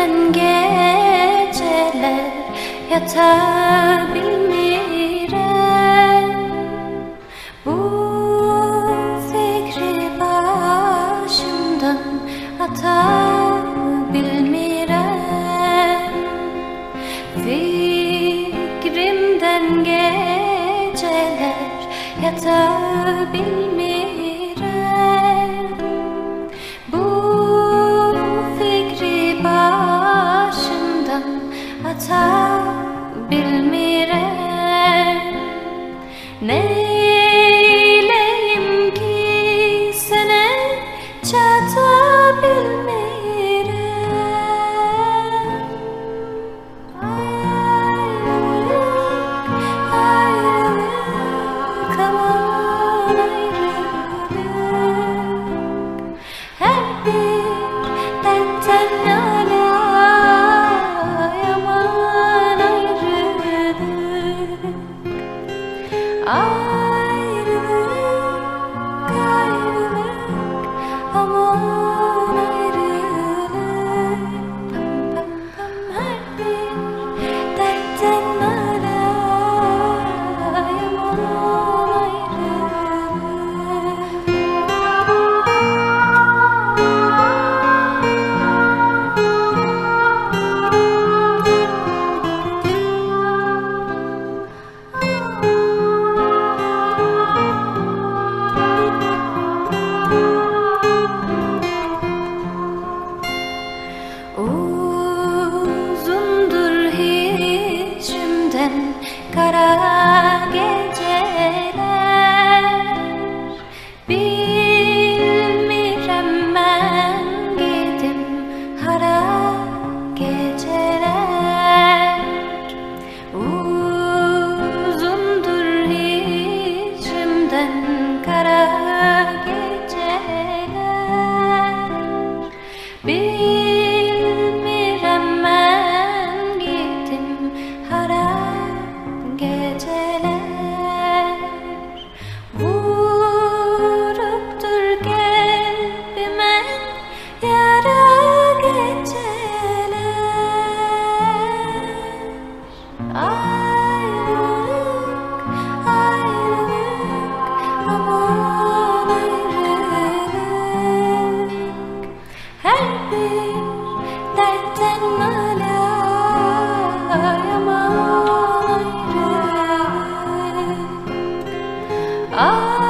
Gelen geceler yatar bilmirem. Bu fikri başımdan atar bilmirem. Fikrimden geceler yatar bilmirem. Atabilmirem Neyleyim ki sana çatabilmirem Ayrılık, ayrılık, aman ayrılık. Bir Ayrılık, kara geceler. Bilmirem ben gidim hara geceler. Uzundur hicrimden kara geceler. Bilmirem Ah